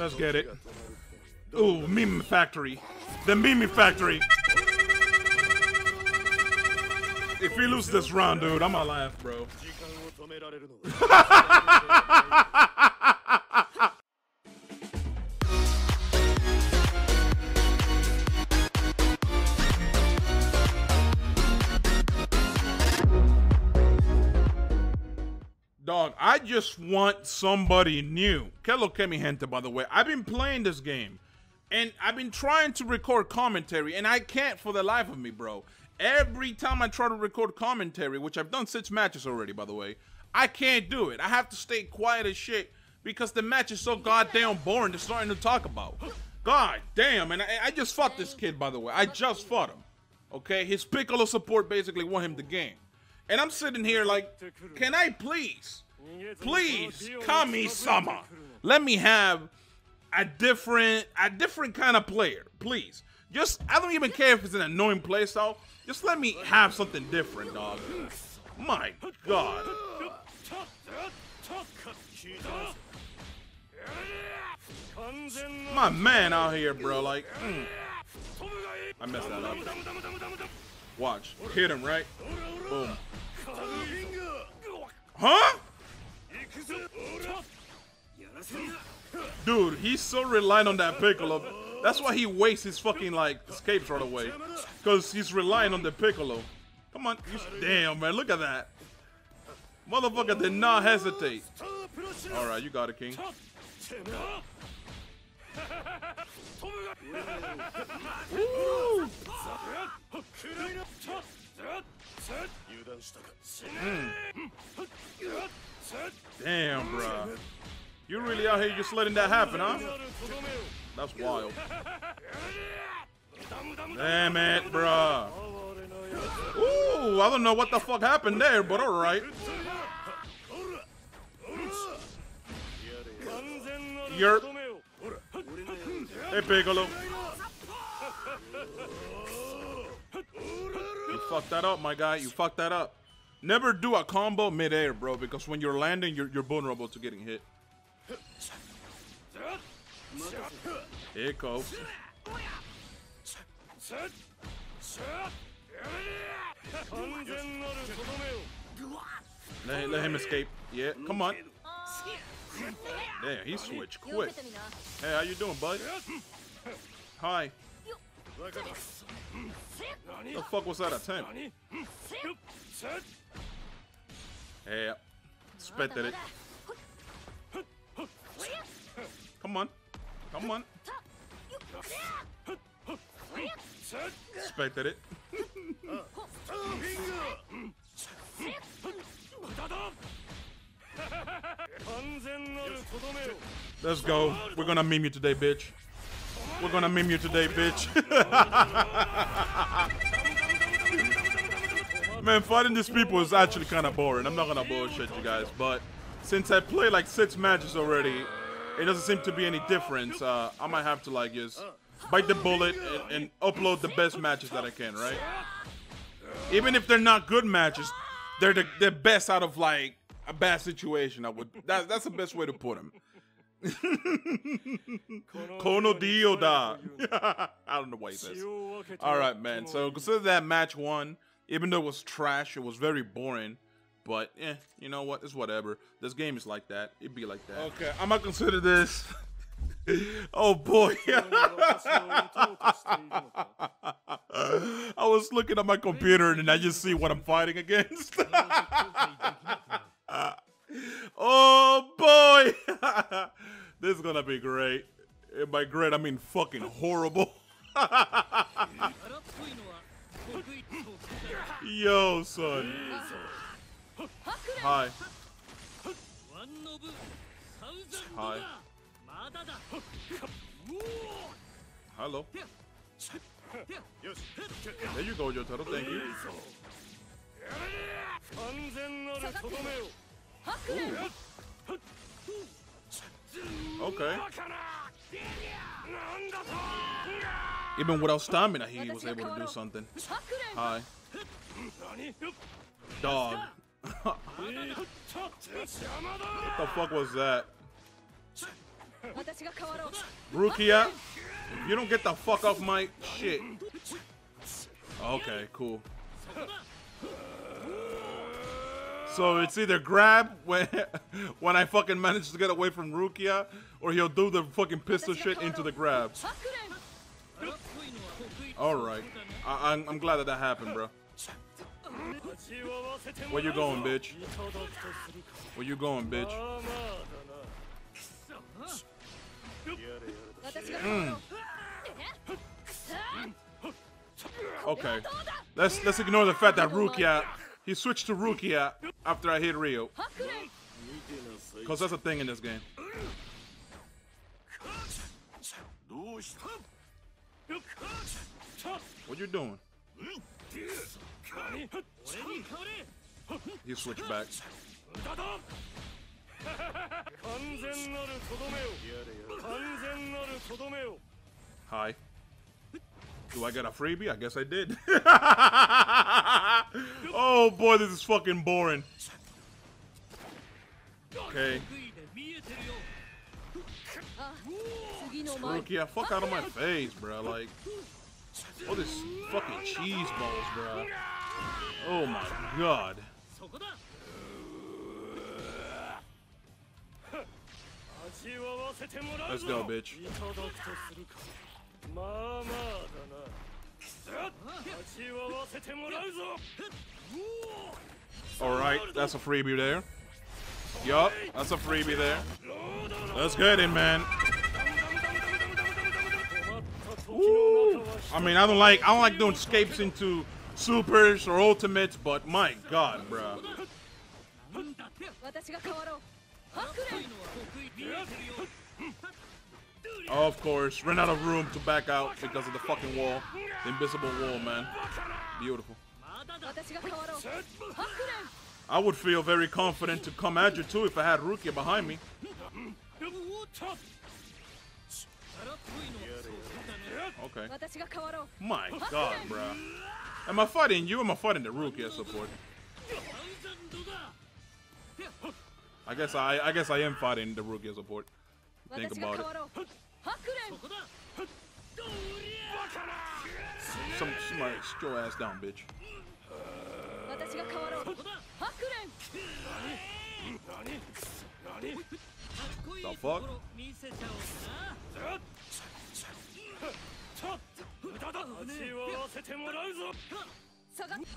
Let's get it. Ooh, meme factory. The meme factory. If we lose this round, dude, I'm gonna laugh, bro. I just want somebody new. Que lo que mi gente, by the way. I've been playing this game, and I've been trying to record commentary, and I can't for the life of me, bro. Every time I try to record commentary, which I've done six matches already, by the way, I can't do it. I have to stay quiet as shit because the match is so goddamn boring. There's nothing to talk about. God damn, and I, I just fought this kid, by the way. I just fought him. Okay, his Piccolo support basically won him the game. And I'm sitting here like, can I please, please, Kami-sama, let me have a different, a different kind of player, please. Just, I don't even care if it's an annoying playstyle. Just let me have something different, dog. My God. My man out here, bro. Like, mm. I messed that up. Watch. Hit him, right? Boom. Huh? Dude, he's so reliant on that Piccolo. That's why he wastes his fucking, like, escapes right away. Because he's relying on the Piccolo. Come on. Damn, man. Look at that. Motherfucker did not hesitate. Alright, you got it, King. Woo! Mm. Damn, bro. You really out here just letting that happen, huh? That's wild. Damn it, bro. Ooh, I don't know what the fuck happened there, but alright. Yerp. Hey, Piccolo. You fucked that up, my guy. You fucked that up. Never do a combo mid-air, bro, because when you're landing, you're, you're vulnerable to getting hit. Here goes. Let, let him escape. Yeah, come on. Damn, he switched quick. Hey, how you doing, bud? Hi. The fuck was that attempt? Yeah, expected it. Come on. Come on. Expected it. Let's go. We're gonna meme you today, bitch. We're gonna meme you today, bitch. Man, fighting these people is actually kind of boring. I'm not gonna bullshit you guys, but since I played like six matches already, it doesn't seem to be any difference. Uh, I might have to like just bite the bullet and, and upload the best matches that I can, right? Even if they're not good matches, they're the, the best out of like a bad situation. I would that, that's the best way to put them. Kono Dio da. I don't know why he says. All right, man. So consider that match one. Even though it was trash, it was very boring. But eh, you know what? It's whatever. This game is like that. It'd be like that. Okay, I'm gonna consider this. oh boy. I was looking at my computer and I just see what I'm fighting against. oh boy. this is gonna be great. And by great, I mean fucking horrible. Yo, son. Hi. Hi. Hello. There you go, Jotaro. Thank you. Ooh. Okay. Even without stamina, he was able to do something. Hi. Dog what the fuck was that? Rukia, if you don't get the fuck off my shit. Okay, cool. So it's either grab when when I fucking manage to get away from Rukia, or he'll do the fucking pistol shit into the grab. All right, I'm, I'm glad that that happened, bro. Where you going, bitch? Where you going, bitch? Mm. Okay. Let's let's ignore the fact that Rukia he switched to Rukia after I hit Ryo. Cause that's a thing in this game. What you doing? You switch back. Hi. Do I get a freebie? I guess I did. oh boy, this is fucking boring. Okay. Spooky, yeah, fuck out of my face, bro. Like, all this fucking cheese balls, bro. Oh my god. Let's go, bitch. Alright, that's a freebie there. Yup, that's a freebie there. Let's get in, man. I mean, I don't like I don't like doing escapes into supers or ultimates, but my god, bro. Oh, of course, ran out of room to back out because of the fucking wall. The invisible wall, man. Beautiful. I would feel very confident to come at you too if I had Rukia behind me. Okay. My god, bro. Am I fighting you? Am I fighting the rookie as support? I guess I I guess I am fighting the rookie as support. Think about it. Some somebody your ass down, bitch. The fuck?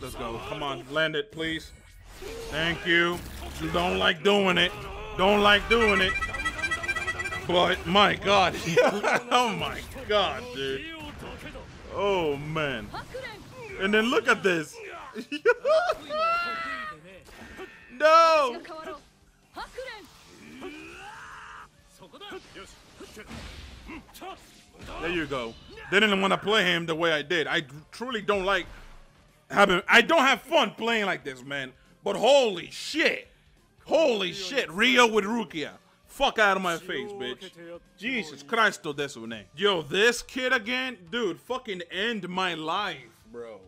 Let's go. Come on, land it, please. Thank you. You Don't like doing it. Don't like doing it. But my god. oh my god, dude. Oh man. And then look at this. no. There you go. They didn't want to play him the way I did. I truly don't like having. I don't have fun playing like this, man. But holy shit, holy shit, Ryo with Rukia. Fuck out of my face, bitch. Jesus Christ, this name. Yo, this kid again, dude. Fucking end my life, bro.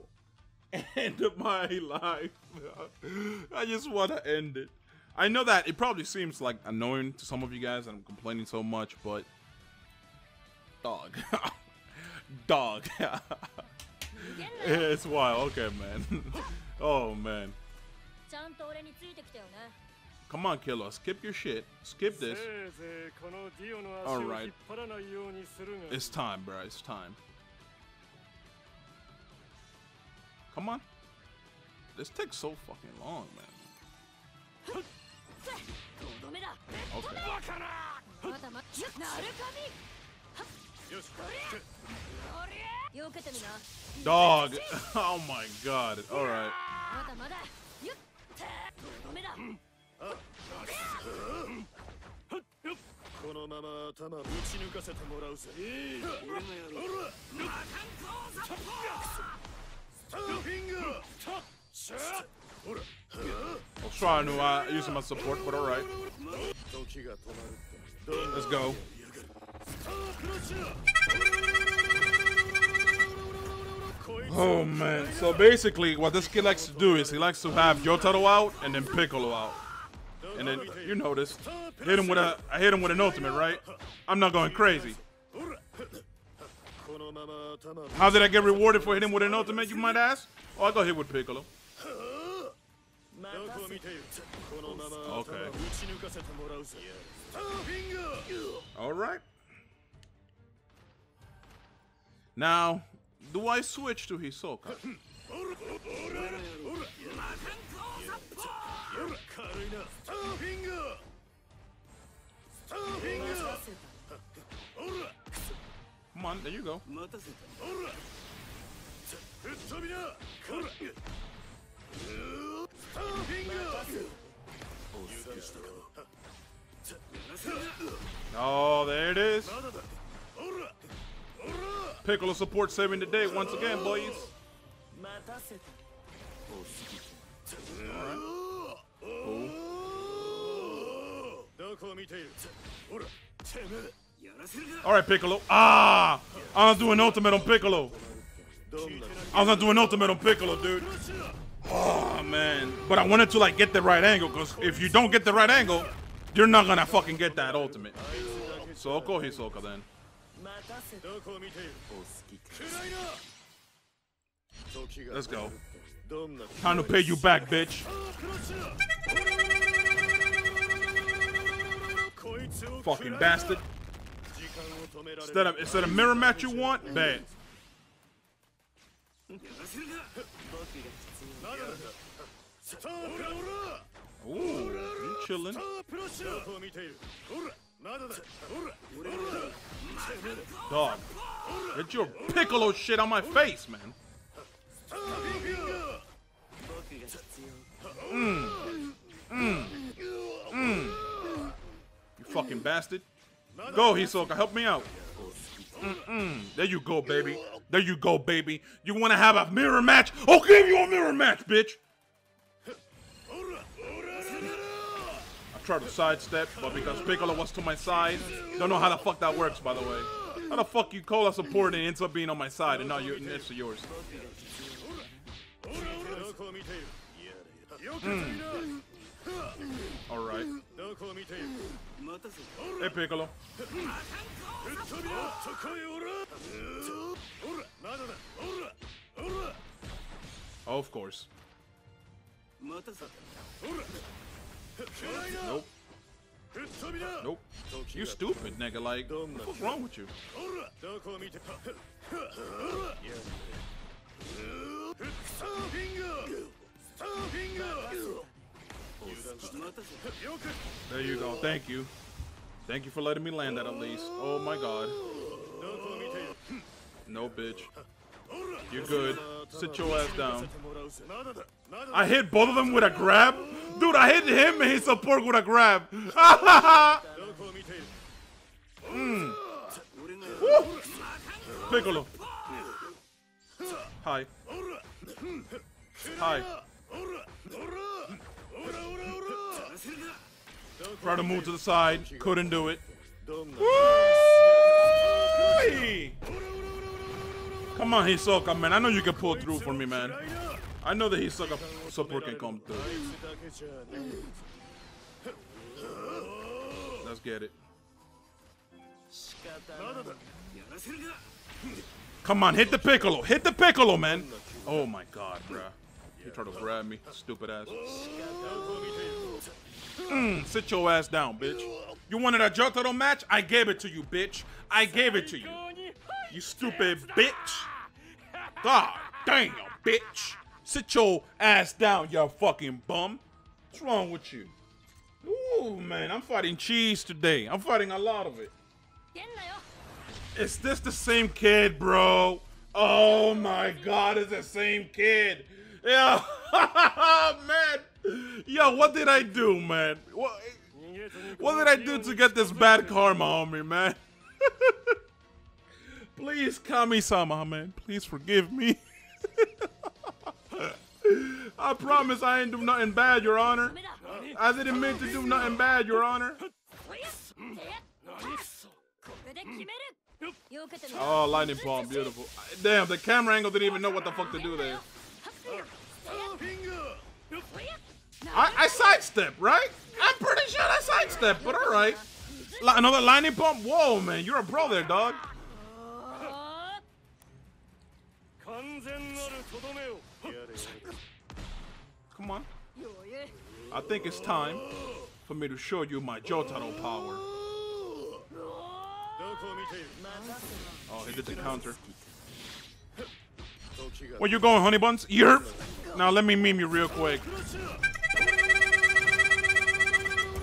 End my life. I just want to end it. I know that it probably seems like annoying to some of you guys I'm complaining so much, but dog, dog, it's wild. Okay, man. oh man. Come on, Killer. Skip your shit. Skip this. All right. It's time, bro. It's time. Come on. This takes so fucking long, man. どめっなまだまるかみよしこれ Dog. oh my god. All right. I was trying to uh, use my support, but alright. Let's go. Oh man, so basically what this kid likes to do is he likes to have Jotaro out and then Piccolo out. And then, you notice, hit him with a, I hit him with an ultimate, right? I'm not going crazy. How did I get rewarded for hitting with an ultimate, you might ask? Oh, I got hit with Piccolo. Okay. All right. Now, do I switch to Hisoka? Come on, there you go. Oh, there it is. Piccolo support saving the day once again, boys. All right, Piccolo. Ah! I was doing ultimate on Piccolo. I was not doing ultimate on Piccolo, dude. Oh man. But I wanted to like get the right angle, because if you don't get the right angle, you're not gonna fucking get that ultimate. Soko Hisoka then. Let's go. Time to pay you back, bitch. Fucking bastard. Instead of instead of mirror match you want, bad. Oh, you chilling? Dog, get your piccolo shit on my face, man. Mm. Mm. Mm. You fucking bastard. Go, Hisoka, help me out. Mm-mm. There you go, baby. There you go, baby. You want to have a mirror match? I'll give you a mirror match, bitch. I tried to sidestep, but because Piccolo was to my side, don't know how the fuck that works, by the way. How the fuck you call a support and ends up being on my side and now you're next to yours? ど Alright. Hey, Piccolo. Oh, of course. Nope. Nope. You stupid nigga, like, what's wrong with you? There you go. Thank you. Thank you for letting me land that at least. Oh my god. No, bitch. You're good. Sit your ass down. I hit both of them with a grab? Dude, I hit him and his support with a grab. mm. Woo! Piccolo. Hi. Hi. Try to move to the side. Couldn't do it. Woo! Come on, Hisoka, man. I know you can pull through for me, man. I know that Hisoka support can come through. Let's get it. Come on, hit the piccolo. Hit the piccolo, man. Oh my god, bruh. You try to grab me, stupid ass. Mm, sit your ass down, bitch. You wanted a Jotaro match? I gave it to you, bitch. I gave it to you. You stupid bitch. God damn, bitch. Sit your ass down, you fucking bum. What's wrong with you? Ooh, man, I'm fighting cheese today. I'm fighting a lot of it. Is this the same kid, bro? Oh my god, it's the same kid. Yeah, man. Yo, what did I do, man? What, what did I do to get this bad karma on me, man? Please, Kami-sama, man. Please forgive me. I promise I ain't do nothing bad, Your Honor. I didn't mean to do nothing bad, Your Honor. Oh, lightning palm, beautiful. Damn, the camera angle didn't even know what the fuck to do there. sidestep, right? I'm pretty sure that's sidestep, but all right. another lightning bomb? Whoa, man, you're a pro there, dog. Come on. I think it's time for me to show you my Jotaro power. Oh, he did the counter. Where you going, honey buns? Yerp! Now let me meme you real quick.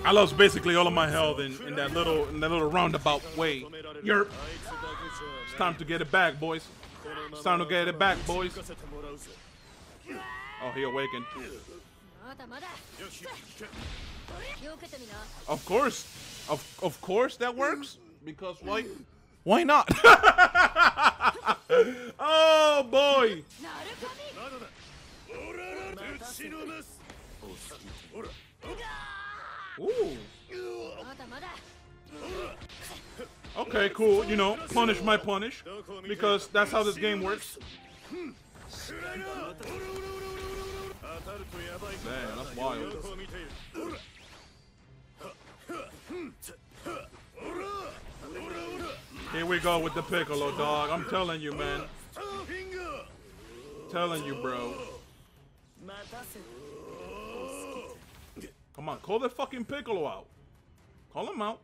I lost basically all of my health in, in that little in that little roundabout way. Yerp. It's time to get it back, boys. It's time to get it back, boys. Oh, he awakened. Of course. Of of course that works. Because why why not? oh boy! Ooh. Okay, cool. You know, punish my punish. Because that's how this game works. Man, that's wild. Here we go with the Piccolo, dog. I'm telling you, man. Telling you, bro. Come on, call that fucking Piccolo out. Call him out.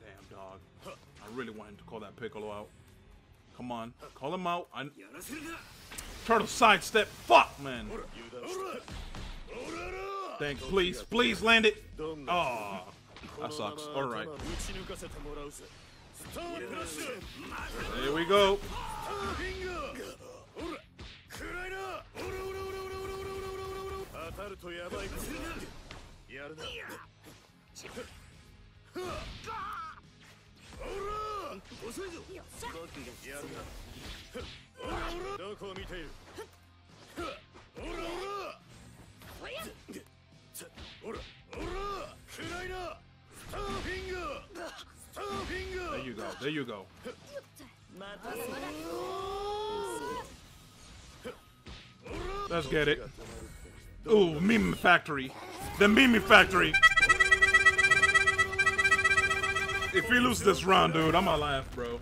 Damn, dog. I really want him to call that Piccolo out. Come on, call him out. I... Turtle sidestep. Fuck, man. Thank, please, please land it. Oh, that sucks. All right. Here we go. たるとやばいからやるなオラ遅いぞよっしゃやるなオラオラどこを見ているオラオラおりゃオラオラ暗いなスターフィンガースターフィンガ There you go. There you go. まだまだ Let's get it. Ooh, meme factory. The meme factory. If we lose this round, dude, I'ma laugh, bro.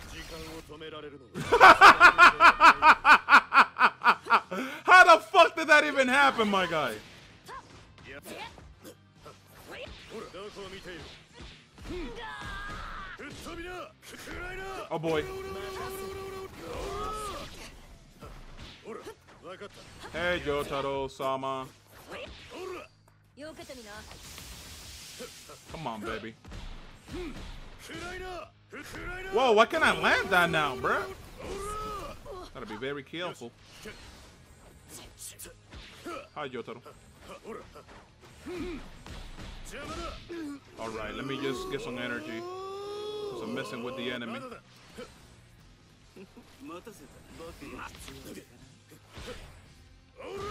How the fuck did that even happen, my guy? Oh boy. Hey, Jotaro-sama. Come on, baby. Hmm. Whoa, why can I land that now, bruh? Gotta be very careful. Hi, Alright, let me just get some energy. Because I'm messing with the enemy.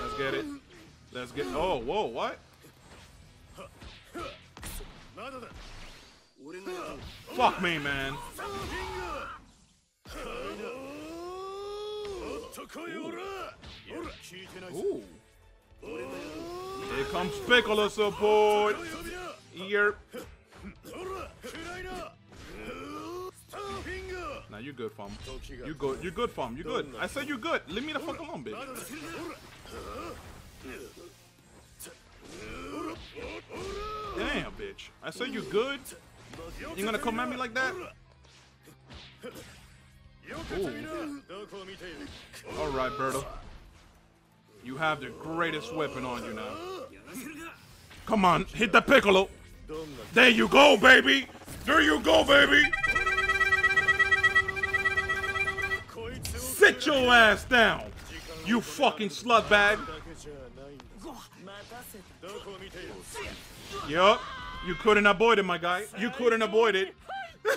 Let's get it. Let's get. Oh, whoa, what? Fuck me, man. Ooh. Ooh. Here comes Piccolo support. Yerp. Now you're good, fam. You good. You're good, fam. You're good. I said you're good. Leave me the fuck alone, bitch. Damn, bitch. I said you're good? You gonna come at me like that? Alright, Berto. You have the greatest weapon on you now. Come on, hit the piccolo. There you go, baby. There you go, baby. Sit your ass down, you fucking slut bag. Yup. You couldn't avoid it, my guy. You couldn't avoid it.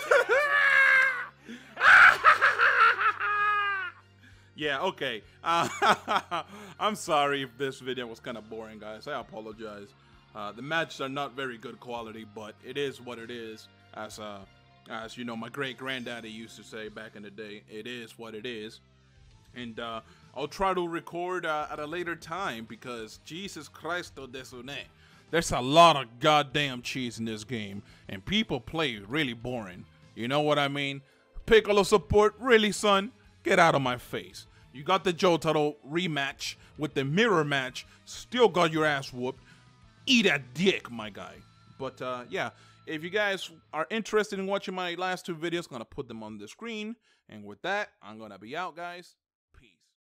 yeah, okay. Uh, I'm sorry if this video was kind of boring, guys. I apologize. Uh, the matches are not very good quality, but it is what it is. As uh, as you know, my great granddaddy used to say back in the day, it is what it is. And uh, I'll try to record uh, at a later time because Jesus Christo desune. There's a lot of goddamn cheese in this game, and people play really boring. You know what I mean? Piccolo support, really, son? Get out of my face. You got the Jotaro rematch with the mirror match, still got your ass whooped. Eat a dick, my guy. But uh, yeah, if you guys are interested in watching my last two videos, I'm gonna put them on the screen. And with that, I'm gonna be out, guys.